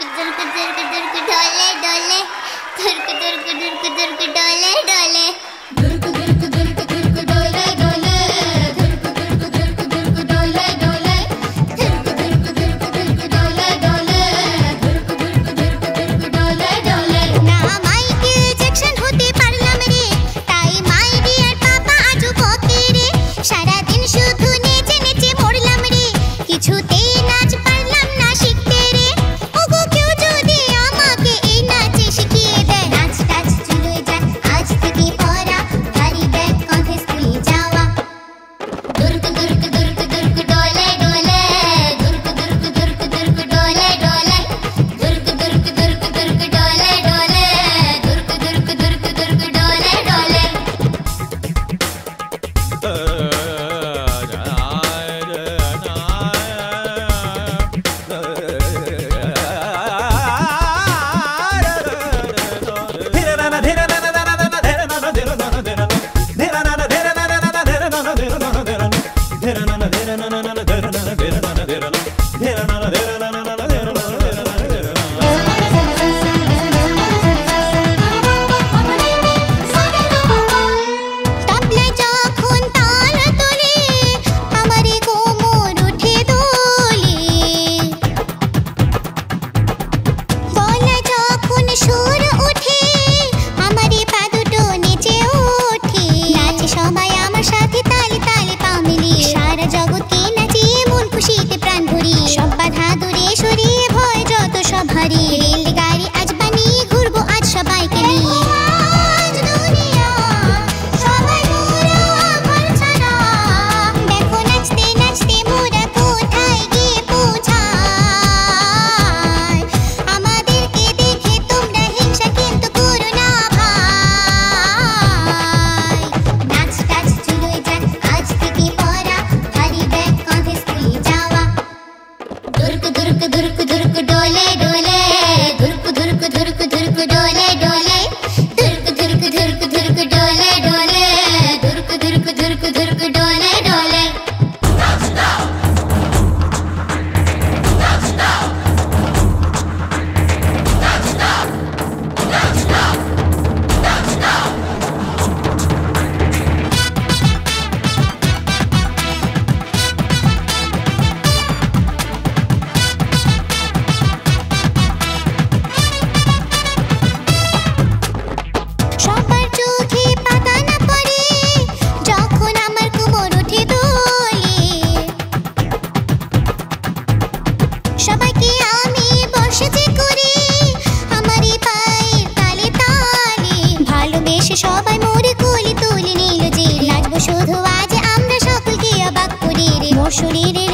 दुर्क डोले डोले। डोले डोले। Era nada de শরীরে